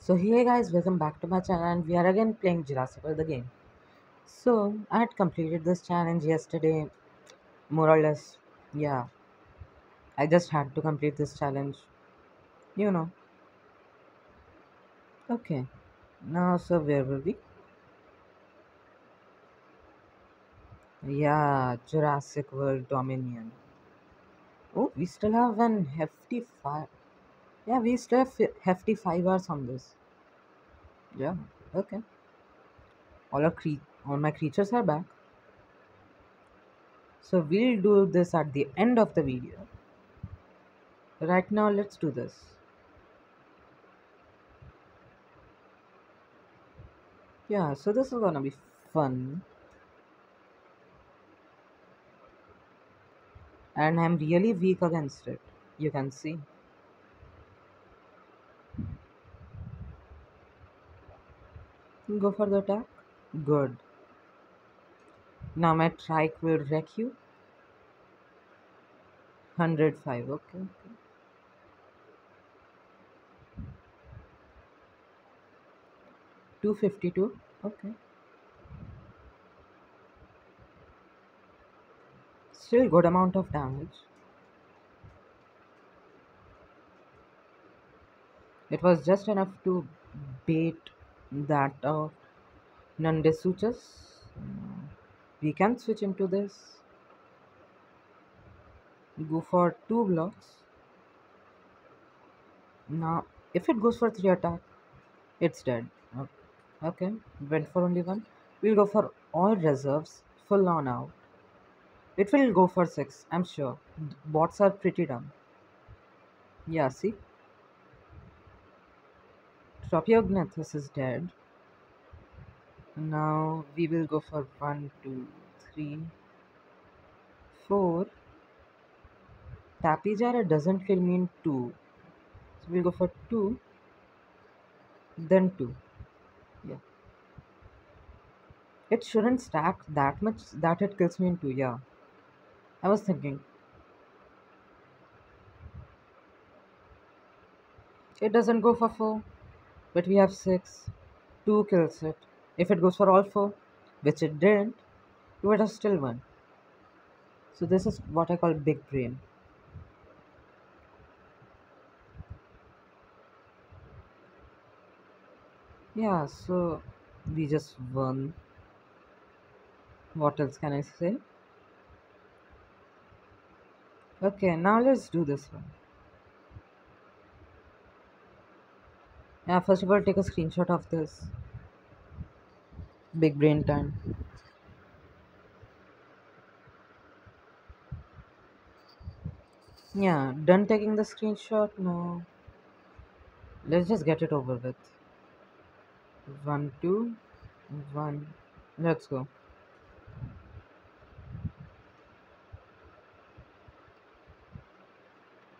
So hey guys, welcome back to my channel and we are again playing Jurassic World the game. So I had completed this challenge yesterday, more or less. Yeah, I just had to complete this challenge. You know. Okay. Now so where were we? Yeah, Jurassic World Dominion. Oh, we still have an hefty five. Yeah, we still have hefty five hours on this. Yeah. Okay. All our cre- all my creatures are back. So we'll do this at the end of the video. Right now, let's do this. Yeah, so this is gonna be fun. And I'm really weak against it. You can see. Go for the attack. Good. Now my trike will wreck you. 105. Okay. okay. Two fifty two. Okay. Still good amount of damage. It was just enough to bait that uh, Nundasuchus. We can switch into this. Go for two blocks. Now, if it goes for three attack, it's dead. O- Okay, went for only one. We'll go for all reserves, full on out. It will go for six, I'm sure. Bots are pretty dumb. Yeah, see? Tropeognathus is dead. Now we will go for one, two, three, four. Tapejara doesn't kill me in two. So we'll go for two, then two. Yeah. It shouldn't stack that much that it kills me in two. Yeah. I was thinking. It doesn't go for four, but we have six. Two kills it. If it goes for all four, which it didn't, you would have still won. So this is what I call big brain. Yeah, so we just won. What else can I say? Okay, now let's do this one. Yeah, first of all, take a screenshot of this. Big brain time. Yeah, done taking the screenshot? No. Let's just get it over with. One, two, one. Let's go.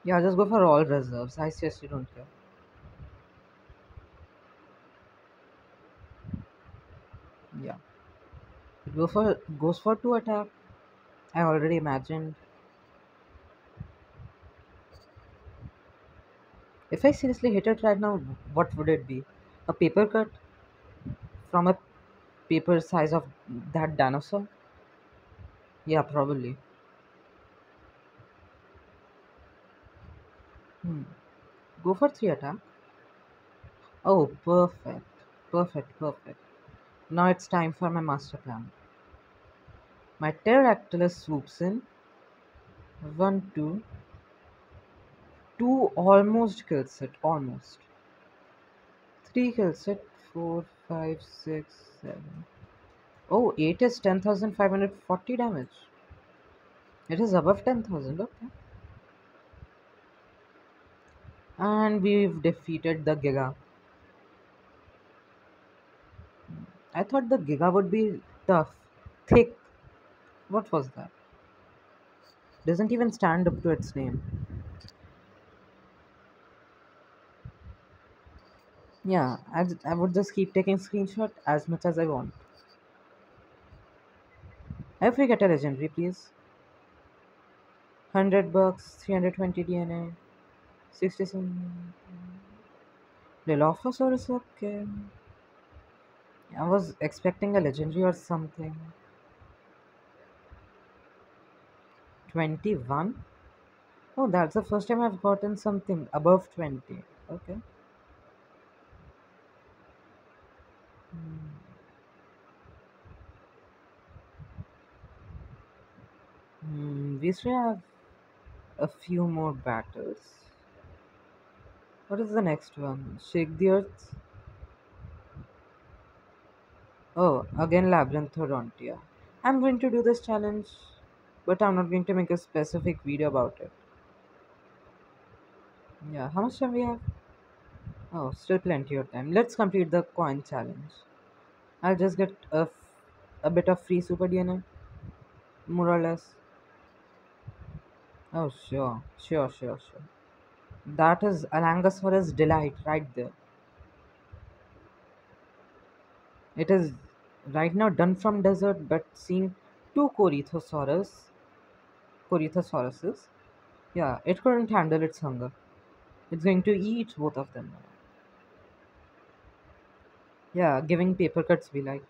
Yeah, just go for all reserves. I seriously don't care. Yeah. Go for goes for two attack. I already imagined. If I seriously hit it right now, what would it be? A paper cut from a paper size of that dinosaur? Yeah, probably. Hmm. Go for three attack. Oh, perfect. Perfect, perfect. Now it's time for my master plan. My pterodactylus swoops in. One, two. Two almost kills it. Almost. Three kills it. Four, five, six, seven. Oh, eight is 10,540 damage. It is above 10,000. Okay. And we've defeated the Giga. I thought the Giga would be tough, thick. What was that? Doesn't even stand up to its name. Yeah, i would just keep taking screenshot as much as I want. If we get a legendary, please. 100 bucks, 320 DNA, 67. Dilophosaurus, okay. I was expecting a legendary or something. 21? Oh, that's the first time I've gotten something above 20. Okay. Hmm, we still have a few more battles. What is the next one? Shake the Earth? Oh, again Labyrinthodontia. I'm going to do this challenge, but I'm not going to make a specific video about it. Yeah, how much time we have? Oh, still plenty of time. Let's complete the coin challenge. I'll just get a, a bit of free super DNA, more or less. Oh, sure, sure, sure, sure. That is Alangosaurus delight right there. It is right now done from desert, but seeing two Corythosaurus, Corythosauruses, yeah, it couldn't handle its hunger. It's going to eat both of them. Yeah, giving paper cuts be like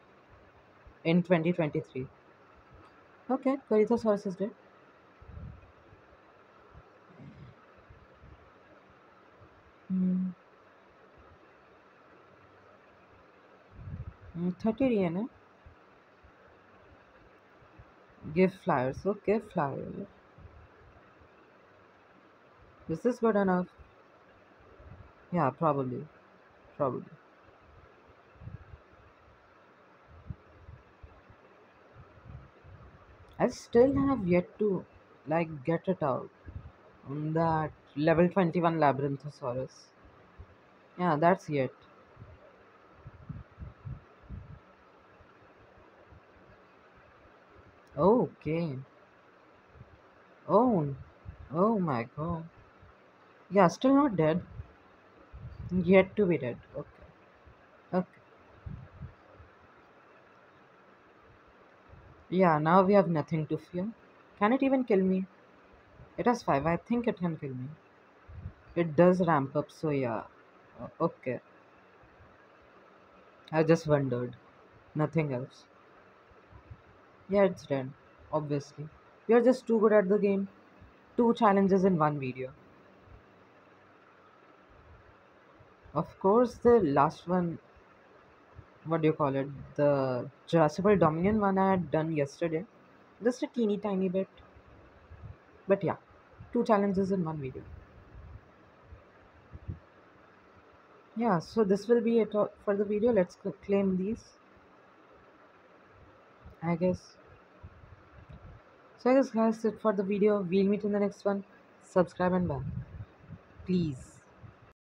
in 2023. Okay, Corythosaurus is dead. Hmm. mm, 30 DNA. Give flyers. Okay, flyer. Is this good enough? Yeah, probably. Probably. I still have yet to like get it out. on that level 21 Labyrinthosaurus. Yeah, that's it. Okay. Oh, oh my god. Yeah, still not dead. Yet to be dead. Okay. Okay. Yeah, now we have nothing to fear. Can it even kill me? It has five. I think it can kill me. It does ramp up, so yeah. Okay. I just wondered. Nothing else. Yeah, it's dead. Obviously. You're just too good at the game. Two challenges in one video. Of course, the last one, what do you call it? The Jurassic World Dominion one I had done yesterday. Just a teeny tiny bit. But yeah, two challenges in one video. Yeah, so this will be it for the video. Let's claim these, I guess. So I guess guys, that's it for the video. We'll meet in the next one. Subscribe and bye. Please.